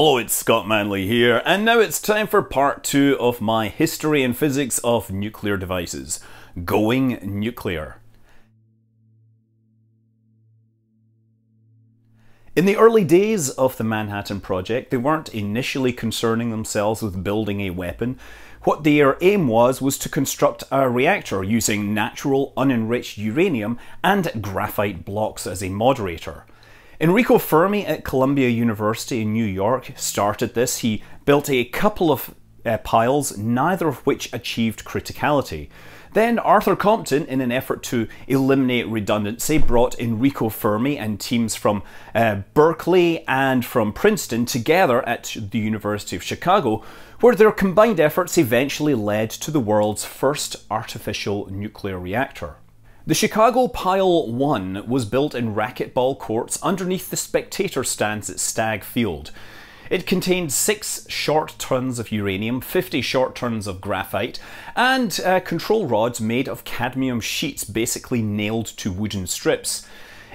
Hello, it's Scott Manley here, and now it's time for part two of my history and physics of nuclear devices. Going nuclear. In the early days of the Manhattan Project, they weren't initially concerning themselves with building a weapon. What their aim was was to construct a reactor using natural unenriched uranium and graphite blocks as a moderator. Enrico Fermi at Columbia University in New York started this. He built a couple of uh, piles, neither of which achieved criticality. Then Arthur Compton, in an effort to eliminate redundancy, brought Enrico Fermi and teams from uh, Berkeley and from Princeton together at the University of Chicago, where their combined efforts eventually led to the world's first artificial nuclear reactor. The Chicago Pile 1 was built in racquetball courts underneath the spectator stands at Stagg Field. It contained six short tons of uranium, 50 short tons of graphite, and uh, control rods made of cadmium sheets basically nailed to wooden strips.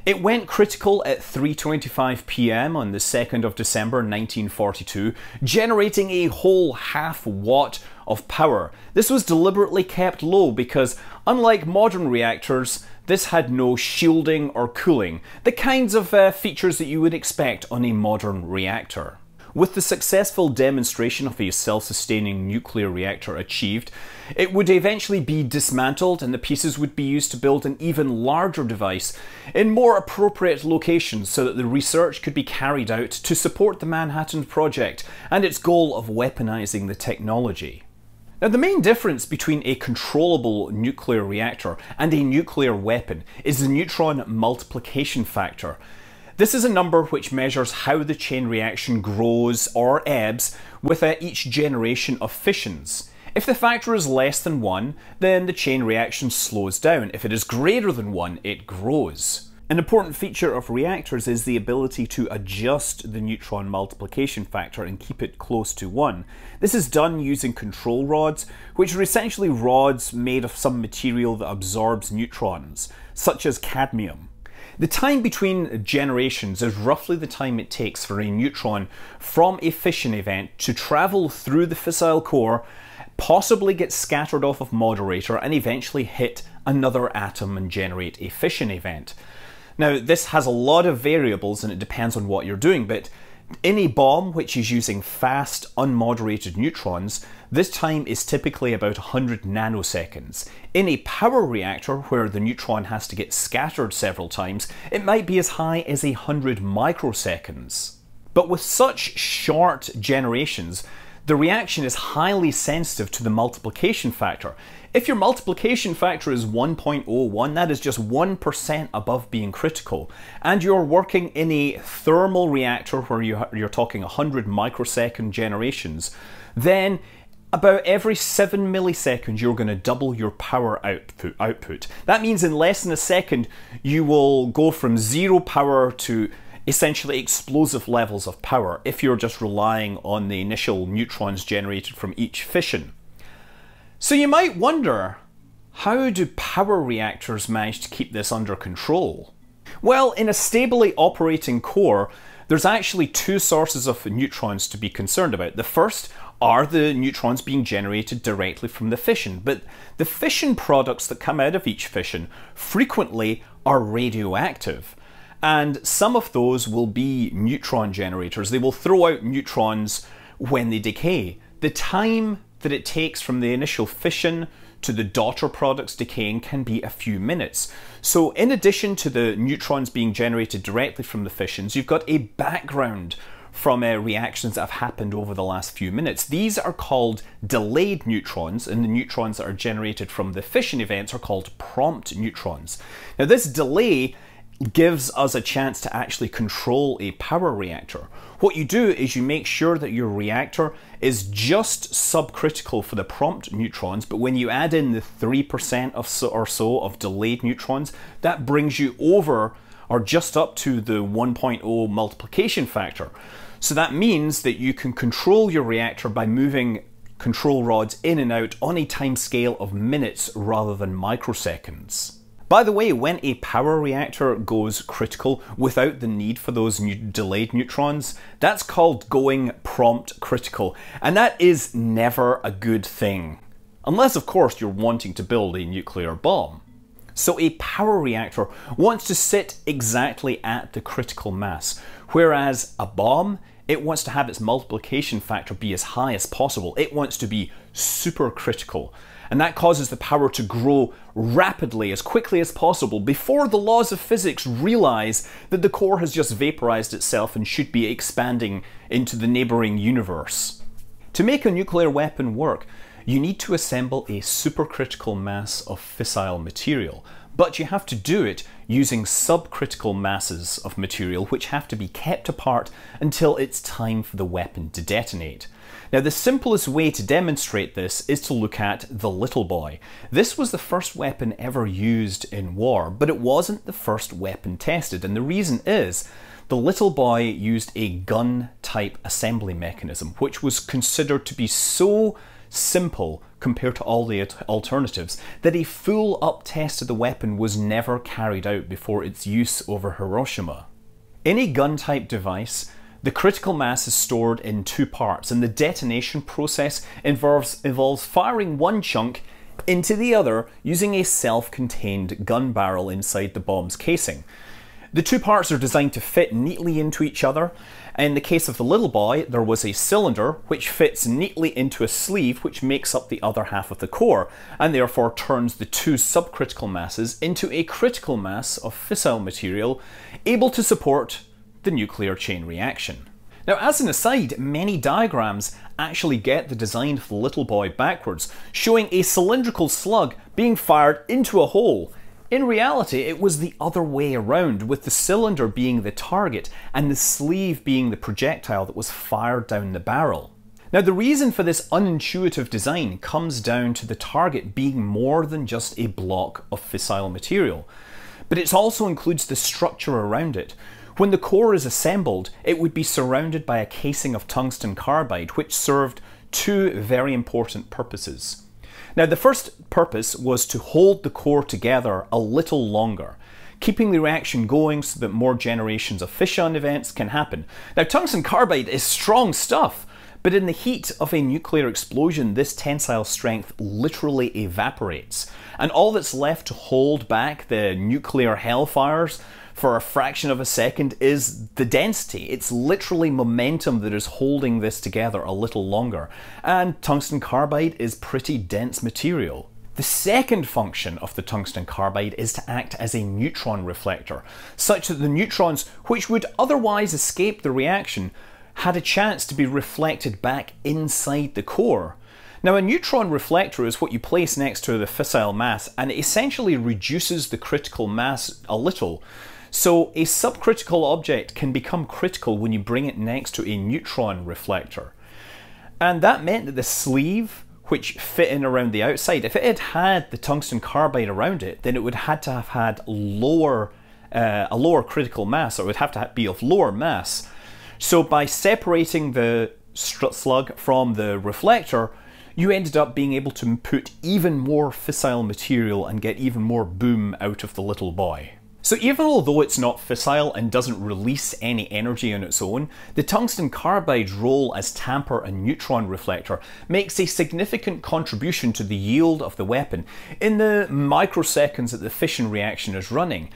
It went critical at 3.25 pm on the 2nd of December 1942, generating a whole half watt of power. This was deliberately kept low because, unlike modern reactors, this had no shielding or cooling, the kinds of uh, features that you would expect on a modern reactor. With the successful demonstration of a self-sustaining nuclear reactor achieved, it would eventually be dismantled and the pieces would be used to build an even larger device in more appropriate locations so that the research could be carried out to support the Manhattan Project and its goal of weaponizing the technology. Now, the main difference between a controllable nuclear reactor and a nuclear weapon is the neutron multiplication factor. This is a number which measures how the chain reaction grows or ebbs with each generation of fissions. If the factor is less than 1, then the chain reaction slows down. If it is greater than 1, it grows. An important feature of reactors is the ability to adjust the neutron multiplication factor and keep it close to 1. This is done using control rods, which are essentially rods made of some material that absorbs neutrons, such as cadmium. The time between generations is roughly the time it takes for a neutron from a fission event to travel through the fissile core, possibly get scattered off of moderator, and eventually hit another atom and generate a fission event. Now, this has a lot of variables and it depends on what you're doing, but in a bomb which is using fast, unmoderated neutrons, this time is typically about 100 nanoseconds. In a power reactor, where the neutron has to get scattered several times, it might be as high as 100 microseconds. But with such short generations, the reaction is highly sensitive to the multiplication factor. If your multiplication factor is 1.01, that is just 1% above being critical, and you're working in a thermal reactor where you're talking 100 microsecond generations, then about every 7 milliseconds you're going to double your power output, output. That means in less than a second you will go from zero power to essentially explosive levels of power if you're just relying on the initial neutrons generated from each fission. So you might wonder, how do power reactors manage to keep this under control? Well, in a stably operating core, there's actually two sources of neutrons to be concerned about. The first are the neutrons being generated directly from the fission, but the fission products that come out of each fission frequently are radioactive and some of those will be neutron generators. They will throw out neutrons when they decay. The time that it takes from the initial fission to the daughter products decaying can be a few minutes. So in addition to the neutrons being generated directly from the fissions, you've got a background from uh, reactions that have happened over the last few minutes. These are called delayed neutrons, and the neutrons that are generated from the fission events are called prompt neutrons. Now this delay gives us a chance to actually control a power reactor. What you do is you make sure that your reactor is just subcritical for the prompt neutrons, but when you add in the 3% of so or so of delayed neutrons, that brings you over or just up to the 1.0 multiplication factor. So that means that you can control your reactor by moving control rods in and out on a time scale of minutes rather than microseconds. By the way, when a power reactor goes critical without the need for those delayed neutrons, that's called going prompt critical, and that is never a good thing. Unless, of course, you're wanting to build a nuclear bomb. So a power reactor wants to sit exactly at the critical mass, whereas a bomb, it wants to have its multiplication factor be as high as possible. It wants to be supercritical. And that causes the power to grow rapidly, as quickly as possible, before the laws of physics realize that the core has just vaporized itself and should be expanding into the neighboring universe. To make a nuclear weapon work, you need to assemble a supercritical mass of fissile material, but you have to do it using subcritical masses of material which have to be kept apart until it's time for the weapon to detonate. Now the simplest way to demonstrate this is to look at the Little Boy. This was the first weapon ever used in war, but it wasn't the first weapon tested, and the reason is the Little Boy used a gun type assembly mechanism, which was considered to be so simple compared to all the alternatives that a full up test of the weapon was never carried out before its use over Hiroshima. In a gun type device, the critical mass is stored in two parts, and the detonation process involves, involves firing one chunk into the other using a self contained gun barrel inside the bomb's casing. The two parts are designed to fit neatly into each other. In the case of the little boy, there was a cylinder which fits neatly into a sleeve which makes up the other half of the core, and therefore turns the two subcritical masses into a critical mass of fissile material able to support the nuclear chain reaction. Now, as an aside, many diagrams actually get the design of the little boy backwards, showing a cylindrical slug being fired into a hole in reality, it was the other way around, with the cylinder being the target and the sleeve being the projectile that was fired down the barrel. Now, the reason for this unintuitive design comes down to the target being more than just a block of fissile material, but it also includes the structure around it. When the core is assembled, it would be surrounded by a casing of tungsten carbide, which served two very important purposes. Now, the first purpose was to hold the core together a little longer, keeping the reaction going so that more generations of fission events can happen. Now, tungsten carbide is strong stuff, but in the heat of a nuclear explosion, this tensile strength literally evaporates. And all that's left to hold back the nuclear hellfires for a fraction of a second is the density. It's literally momentum that is holding this together a little longer. And tungsten carbide is pretty dense material. The second function of the tungsten carbide is to act as a neutron reflector, such that the neutrons, which would otherwise escape the reaction, had a chance to be reflected back inside the core. Now, a neutron reflector is what you place next to the fissile mass, and it essentially reduces the critical mass a little, so a subcritical object can become critical when you bring it next to a neutron reflector. And that meant that the sleeve, which fit in around the outside, if it had had the tungsten carbide around it, then it would had to have had lower, uh, a lower critical mass, or it would have to be of lower mass. So by separating the slug from the reflector, you ended up being able to put even more fissile material and get even more boom out of the little boy. So even although it's not fissile and doesn't release any energy on its own, the tungsten carbide's role as tamper and neutron reflector makes a significant contribution to the yield of the weapon in the microseconds that the fission reaction is running.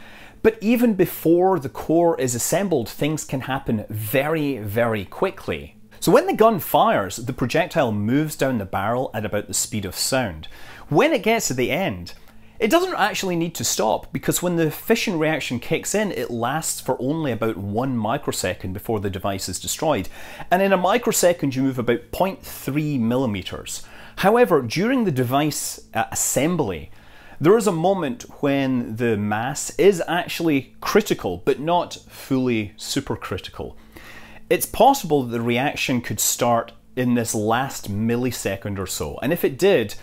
But even before the core is assembled, things can happen very, very quickly. So when the gun fires, the projectile moves down the barrel at about the speed of sound. When it gets to the end, it doesn't actually need to stop because when the fission reaction kicks in, it lasts for only about one microsecond before the device is destroyed. And in a microsecond, you move about 0.3 millimeters. However, during the device uh, assembly, there is a moment when the mass is actually critical, but not fully supercritical. It's possible that the reaction could start in this last millisecond or so, and if it did,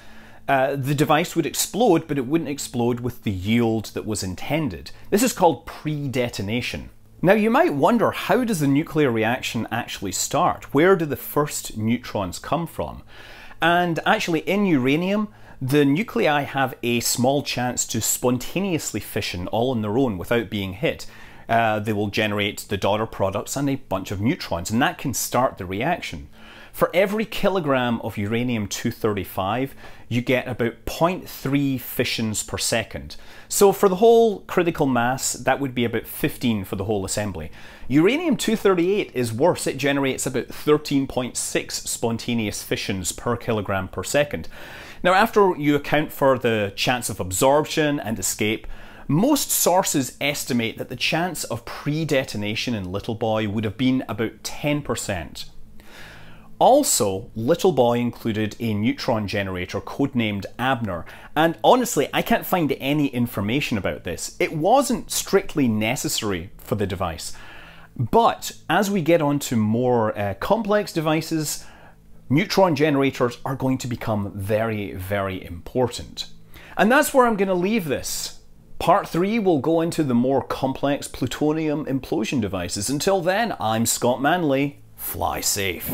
uh, the device would explode, but it wouldn't explode with the yield that was intended. This is called pre-detonation. Now you might wonder, how does the nuclear reaction actually start? Where do the first neutrons come from? And actually in uranium, The nuclei have a small chance to spontaneously fission all on their own without being hit. Uh, they will generate the daughter products and a bunch of neutrons, and that can start the reaction. For every kilogram of uranium-235, you get about 0.3 fissions per second. So for the whole critical mass, that would be about 15 for the whole assembly. Uranium-238 is worse. It generates about 13.6 spontaneous fissions per kilogram per second. Now after you account for the chance of absorption and escape, most sources estimate that the chance of pre-detonation in Little Boy would have been about 10%. Also, Little Boy included a neutron generator codenamed Abner, and honestly, I can't find any information about this. It wasn't strictly necessary for the device. But as we get on to more uh, complex devices, neutron generators are going to become very, very important. And that's where I'm going to leave this. Part 3 will go into the more complex plutonium implosion devices. Until then, I'm Scott Manley. Fly safe.